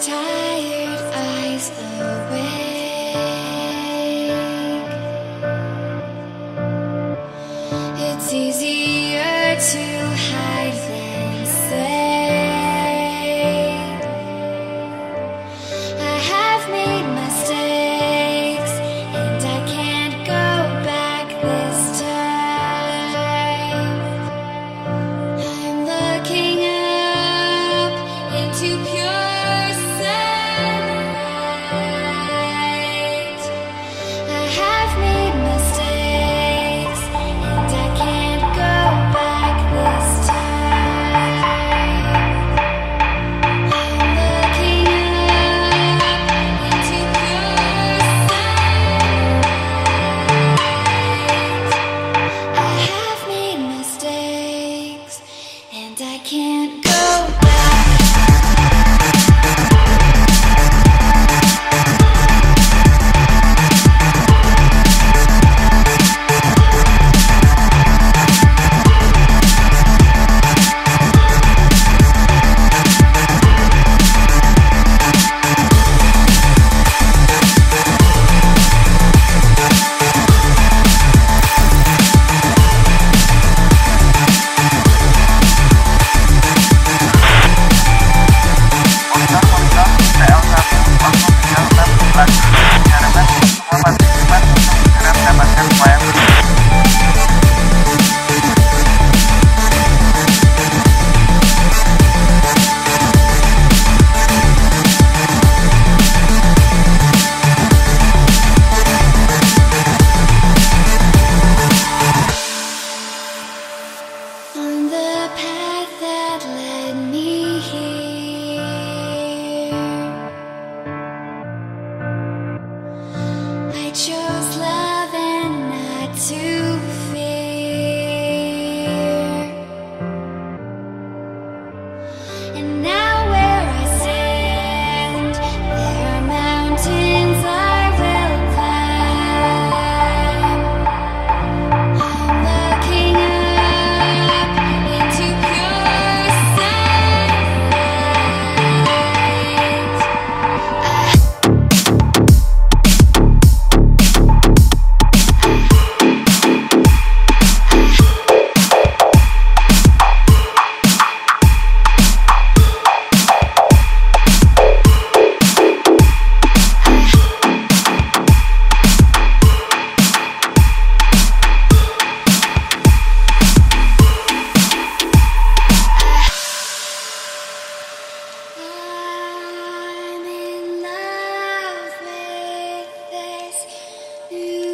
tired eyes awake. It's easier to hide. you.